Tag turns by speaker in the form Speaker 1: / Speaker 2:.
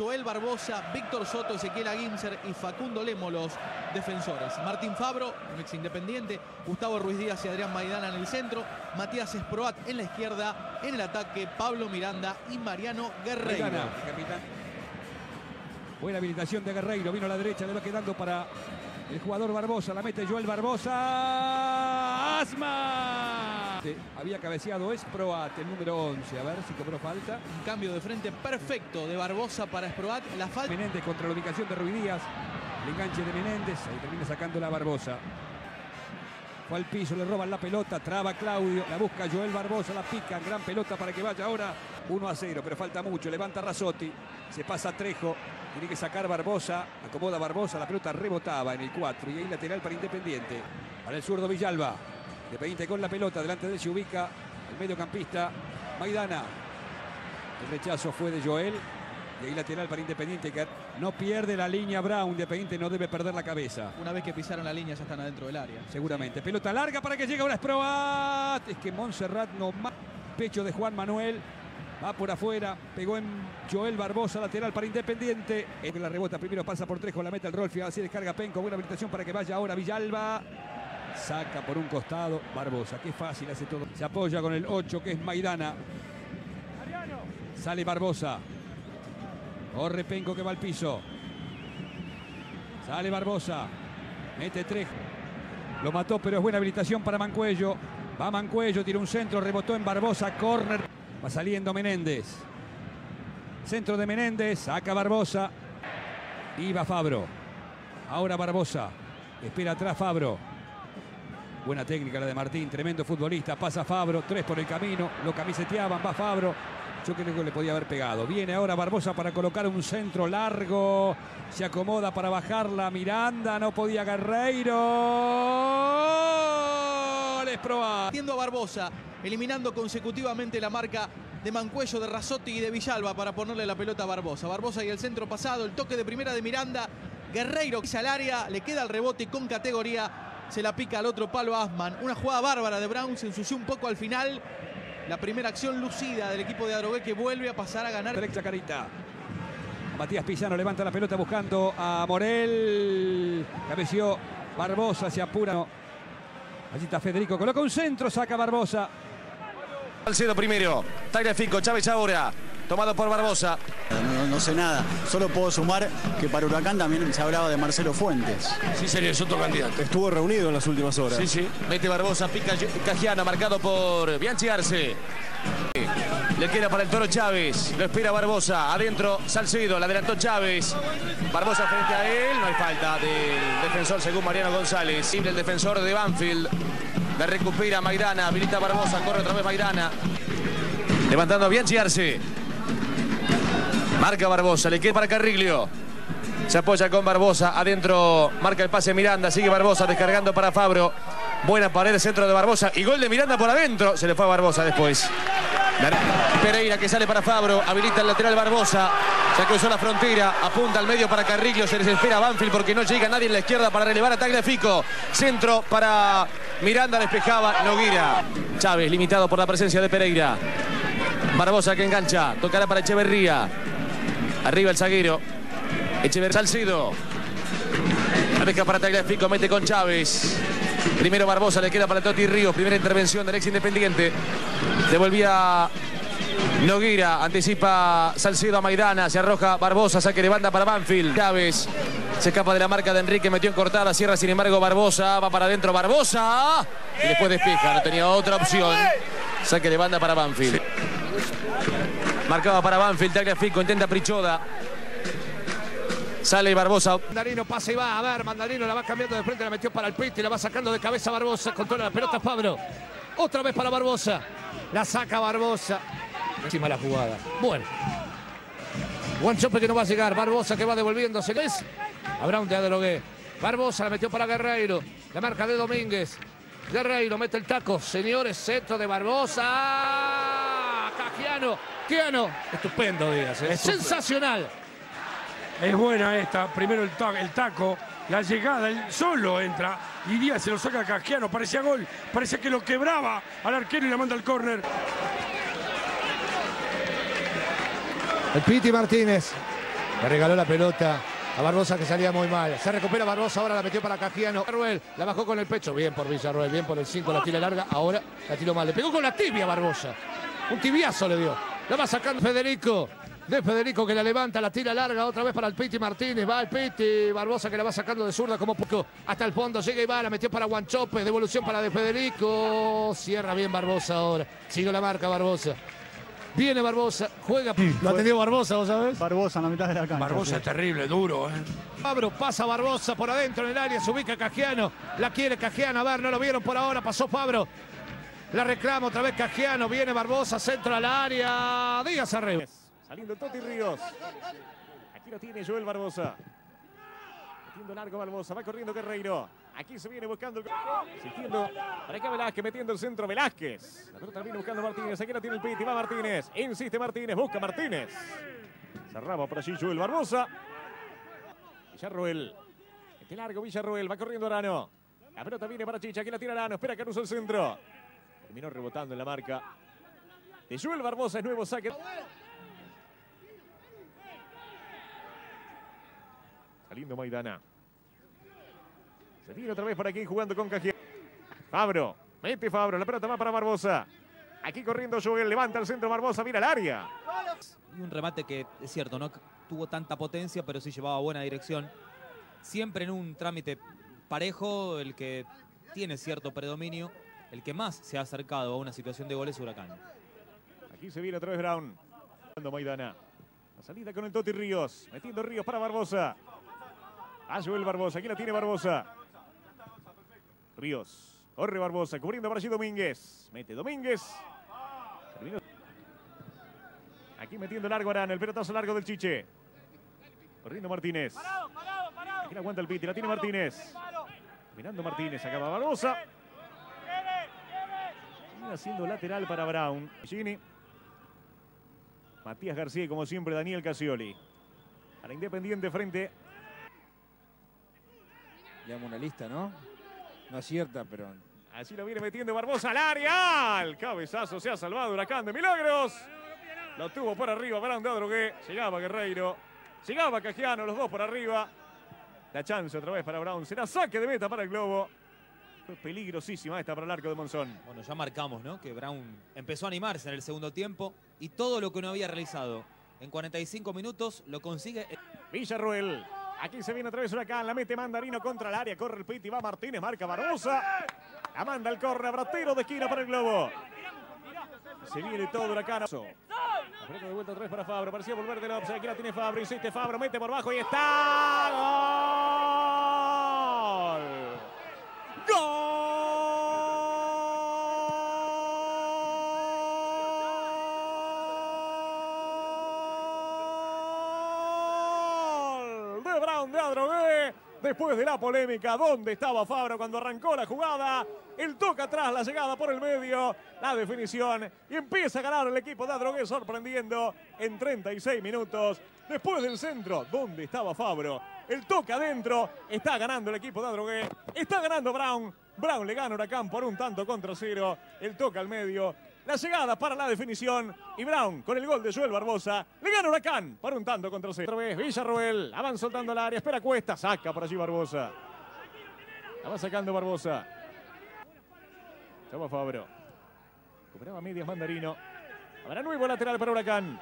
Speaker 1: Joel Barbosa, Víctor Soto, Ezequiel Aguinzer y Facundo Lemo, los defensores. Martín Fabro, un ex independiente, Gustavo Ruiz Díaz y Adrián Maidana en el centro, Matías Esproat en la izquierda, en el ataque Pablo Miranda y Mariano Guerreiro.
Speaker 2: Maidana, capitán. Buena habilitación de Guerreiro, vino a la derecha, le va quedando para el jugador Barbosa, la mete Joel Barbosa. ¡Asma! Había cabeceado Esproat, el número 11. A ver si cobró falta.
Speaker 1: Un cambio de frente perfecto de Barbosa para Esproat. La falta.
Speaker 2: Menéndez contra la ubicación de Ruiz Díaz. El enganche de Menéndez. Ahí termina sacando la Barbosa. Fue al piso, le roban la pelota, traba Claudio, la busca Joel Barbosa, la pica, gran pelota para que vaya ahora 1 a 0, pero falta mucho, levanta Razotti, se pasa Trejo, tiene que sacar Barbosa, acomoda Barbosa, la pelota rebotaba en el 4 y ahí lateral para Independiente. Para el zurdo Villalba, Independiente con la pelota, delante de él se ubica el mediocampista Maidana. El rechazo fue de Joel y ahí lateral para Independiente que no pierde la línea Brown. Independiente no debe perder la cabeza.
Speaker 1: Una vez que pisaron la línea ya están adentro del área.
Speaker 2: Seguramente. Pelota larga para que llegue ahora Esproat. Es que Montserrat no más. Pecho de Juan Manuel. Va por afuera. Pegó en Joel Barbosa, lateral para Independiente. En la rebota primero pasa por Trejo, la meta el Rolfi. Así descarga Penco. Buena habilitación para que vaya ahora Villalba. Saca por un costado Barbosa. Qué fácil hace todo. Se apoya con el 8 que es Maidana. Sale Barbosa. Corre Penco que va al piso. Sale Barbosa. Mete Trejo. Lo mató, pero es buena habilitación para Mancuello. Va Mancuello, tira un centro, rebotó en Barbosa, corner. Va saliendo Menéndez. Centro de Menéndez, saca Barbosa. Y va Fabro. Ahora Barbosa. Espera atrás Fabro. Buena técnica la de Martín, tremendo futbolista. Pasa Fabro, tres por el camino. Lo camiseteaban, va Fabro. Yo creo que le podía haber pegado. Viene ahora Barbosa para colocar un centro largo. Se acomoda para bajarla. Miranda, no podía Guerreiro. Les probar.
Speaker 1: Haciendo a Barbosa, eliminando consecutivamente la marca de Mancuello, de Razotti y de Villalba para ponerle la pelota a Barbosa. Barbosa y el centro pasado, el toque de primera de Miranda. Guerreiro que al área, le queda el rebote con categoría. Se la pica al otro palo Asman. Una jugada bárbara de Brown, se ensució un poco al final. La primera acción lucida del equipo de Adrogué que vuelve a pasar a ganar.
Speaker 2: Derecha carita. Matías Pizano levanta la pelota buscando a Morel. Cabeció Barbosa, se apura. Allí está Federico, coloca un centro, saca Barbosa.
Speaker 3: Salcedo primero, Tagliafico, Chávez ahora, tomado por Barbosa.
Speaker 4: No, no, sé nada, solo puedo sumar que para Huracán también se hablaba de Marcelo Fuentes.
Speaker 3: Sí, sería es otro candidato.
Speaker 5: Estuvo reunido en las últimas horas.
Speaker 3: Sí, sí. Mete Barbosa, pica Cajiana, marcado por Bianchi Arce. Le queda para el Toro Chávez. Lo espera Barbosa. Adentro Salcedo. Le adelantó Chávez. Barbosa frente a él. No hay falta del defensor según Mariano González. El defensor de Banfield. Le recupera Maidana. Habilita Barbosa. Corre otra vez Maidana. Levantando a Bianchi Arce. Marca Barbosa. Le queda para Carriglio. Se apoya con Barbosa. Adentro marca el pase Miranda. Sigue Barbosa descargando para Fabro. Buena pared, centro de Barbosa. Y gol de Miranda por adentro. Se le fue a Barbosa después. Pereira que sale para Fabro. Habilita el lateral Barbosa. Ya cruzó la frontera. Apunta al medio para Carriglio. Se desespera Banfield porque no llega nadie en la izquierda para relevar a Tagliafico. Centro para Miranda. Despejaba Noguira. Chávez limitado por la presencia de Pereira. Barbosa que engancha. Tocará para Echeverría. Arriba el zaguero. Echeverría Salcido. La pesca para Tagliafico. Mete con Chávez. Primero Barbosa, le queda para Toti Ríos. Primera intervención del ex Independiente. Devolvía Noguira. Anticipa Salcedo a Maidana. Se arroja Barbosa. Saque de banda para Banfield. Chávez. Se escapa de la marca de Enrique. Metió en cortada. Cierra sin embargo Barbosa. Va para adentro Barbosa. Y después despeja. No tenía otra opción. Saque de banda para Banfield. Marcaba para Banfield. Tagliafico. Intenta Prichoda. Sale Barbosa.
Speaker 6: Mandarino pasa y va. A ver, Mandarino la va cambiando de frente, la metió para el pito y la va sacando de cabeza Barbosa. Controla la pelota Pablo. Otra vez para Barbosa. La saca Barbosa. Encima la jugada. Bueno. Guanchope que no va a llegar. Barbosa que va devolviéndose. ¿Ves? Habrá un Adrogué. Barbosa la metió para Guerreiro. La marca de Domínguez. Guerreiro mete el taco. Señores, centro de Barbosa. Cajiano. Tiano. Estupendo, Díaz. ¿eh? Sensacional.
Speaker 7: Es buena esta. Primero el, ta el, taco, la llegada, él solo entra. Y Díaz se lo saca a Casquiano. Parecía gol. Parecía que lo quebraba al arquero y la manda al córner.
Speaker 6: El Piti Martínez. Le regaló la pelota a Barbosa que salía muy mal. Se recupera Barbosa, ahora la metió para Cajiano. Villarruel la bajó con el pecho. Bien por Villarruel, bien por el 5, la tira larga. Ahora la tiró mal. Le pegó con la tibia Barbosa. Un tibiazo le dio. La va sacando Federico. De Federico que la levanta, la tira larga otra vez para el Piti Martínez. Va el Piti. Barbosa que la va sacando de zurda como poco. Hasta el fondo llega y va. La metió para Guanchope. Devolución para de Federico. Cierra bien Barbosa ahora. Sigue la marca Barbosa. Viene Barbosa. Juega. Lo atendió Barbosa, ¿vos sabés?
Speaker 4: Barbosa en la mitad de la cancha.
Speaker 7: Barbosa es terrible, duro, ¿eh?
Speaker 6: Fabro pasa Barbosa por adentro en el área, se ubica Cajiano, la quiere Cajiano, a ver, no lo vieron por ahora, pasó Fabro. La reclama otra vez Cajiano, viene Barbosa, centro al área, Díaz arriba.
Speaker 5: Saliendo Toti Ríos. Aquí lo tiene Joel Barbosa. Metiendo largo Barbosa, va corriendo Guerreiro. Aquí se viene buscando el... Insistiendo para acá Velázquez, metiendo el centro Velázquez. La pelota viene buscando Martínez, aquí la tiene el Piti, va Martínez. Insiste Martínez, busca Martínez. Cerraba por allí Joel Barbosa. Villarroel. Este largo Villarroel, va corriendo Arano. La pelota viene para Chicha, aquí la tira Arano, espera que el centro. Terminó rebotando en la marca de Joel Barbosa, es nuevo saque. Saliendo Maidana. Se viene otra vez por aquí jugando con Cajiano. Fabro, mete Fabro, la pelota va para Barbosa. Aquí corriendo Joel, levanta el centro Barbosa, mira el área.
Speaker 8: Y un remate que es cierto, no tuvo tanta potencia, pero sí llevaba buena dirección. Siempre en un trámite parejo, el que tiene cierto predominio, el que más se ha acercado a una situación de goles es Huracán.
Speaker 5: Aquí se viene otra vez Brown. Maidana. La salida con el Toti Ríos. Metiendo Ríos para Barbosa. A Joel Barbosa. Aquí la tiene Barbosa. Ríos. Corre Barbosa. Cubriendo para allí Domínguez. Mete Domínguez. Terminó. Aquí metiendo largo Arana. El pelotazo largo del Chiche. Corriendo Martínez. Aquí la aguanta el Piti. La tiene Martínez. Mirando Martínez. Acaba Barbosa. Viene haciendo lateral para Brown. Gini. Matías García y como siempre Daniel Casioli. Para Independiente frente.
Speaker 2: Damos una lista, ¿no? No acierta, pero
Speaker 5: Así lo viene metiendo Barbosa al área. El cabezazo se ha salvado Huracán de Milagros. Lo tuvo por arriba Brown de Adrogué. Llegaba Guerreiro. Llegaba Cajiano, los dos por arriba. La chance otra vez para Brown. Será saque de meta para el Globo. Peligrosísima esta para el arco de Monzón.
Speaker 8: Bueno, ya marcamos, ¿no? Que Brown empezó a animarse en el segundo tiempo y todo lo que no había realizado en 45 minutos lo consigue.
Speaker 5: Villarruel. Aquí se viene otra vez Huracán. La mete Mandarino contra el área. Corre el Piti. Va Martínez. Marca Barbosa. La manda el corre. Habrá tiro de esquina para el Globo. Se viene todo Huracán. La de vuelta otra vez para Fabro. Parecía volver del offside. Aquí la tiene Fabro. Insiste Fabro. Mete por abajo y está. ¡Gol! Brown de Adrogué. Después de la polémica, ¿dónde estaba Fabro cuando arrancó la jugada? El toca atrás, la llegada por el medio, la definición y empieza a ganar el equipo de Adrogué sorprendiendo en 36 minutos. Después del centro, ¿dónde estaba Fabro? El toca adentro, está ganando el equipo de Adrogué, está ganando Brown. Brown le gana Huracán por un tanto contra cero. El toca al medio, la llegada para la definición y Brown con el gol de Joel Barbosa le gana Huracán por un tanto contra cero. Otra vez Villarroel, van soltando el área, espera Cuesta, saca por allí Barbosa. La va sacando Barbosa. Va Fabro. Recuperaba medias Mandarino. Habrá nuevo lateral para Huracán.